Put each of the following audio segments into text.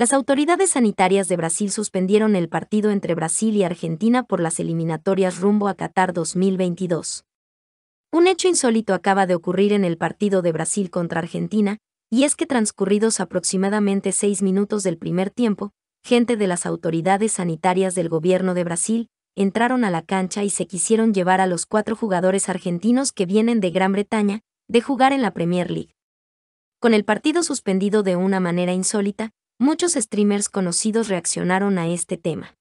Las autoridades sanitarias de Brasil suspendieron el partido entre Brasil y Argentina por las eliminatorias rumbo a Qatar 2022. Un hecho insólito acaba de ocurrir en el partido de Brasil contra Argentina, y es que transcurridos aproximadamente seis minutos del primer tiempo, gente de las autoridades sanitarias del gobierno de Brasil entraron a la cancha y se quisieron llevar a los cuatro jugadores argentinos que vienen de Gran Bretaña, de jugar en la Premier League. Con el partido suspendido de una manera insólita, Muchos streamers conocidos reaccionaron a este tema.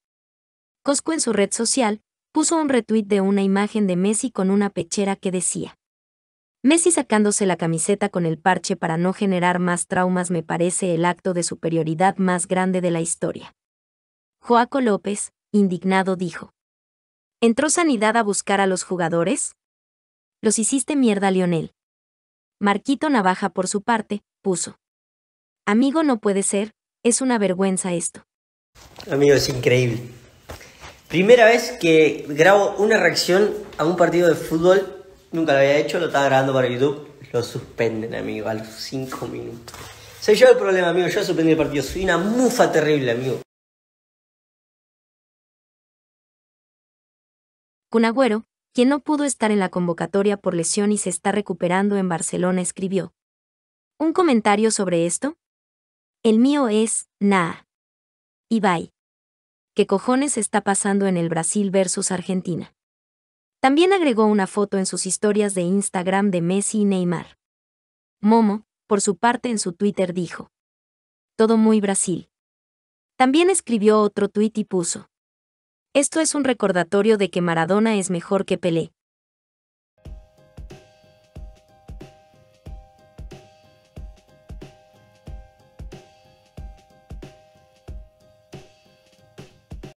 Cosco en su red social puso un retweet de una imagen de Messi con una pechera que decía: Messi sacándose la camiseta con el parche para no generar más traumas me parece el acto de superioridad más grande de la historia. Joaco López, indignado, dijo: ¿Entró Sanidad a buscar a los jugadores? Los hiciste mierda, Lionel. Marquito Navaja, por su parte, puso: Amigo, no puede ser, es una vergüenza esto. Amigo, es increíble. Primera vez que grabo una reacción a un partido de fútbol. Nunca lo había hecho, lo estaba grabando para YouTube. Lo suspenden, amigo, a los 5 minutos. Soy yo el problema, amigo. Yo suspendí el partido. Soy una mufa terrible, amigo. Cunagüero, quien no pudo estar en la convocatoria por lesión y se está recuperando en Barcelona, escribió. ¿Un comentario sobre esto? El mío es, nah. Ibai. ¿Qué cojones está pasando en el Brasil versus Argentina? También agregó una foto en sus historias de Instagram de Messi y Neymar. Momo, por su parte en su Twitter dijo. Todo muy Brasil. También escribió otro tuit y puso. Esto es un recordatorio de que Maradona es mejor que Pelé.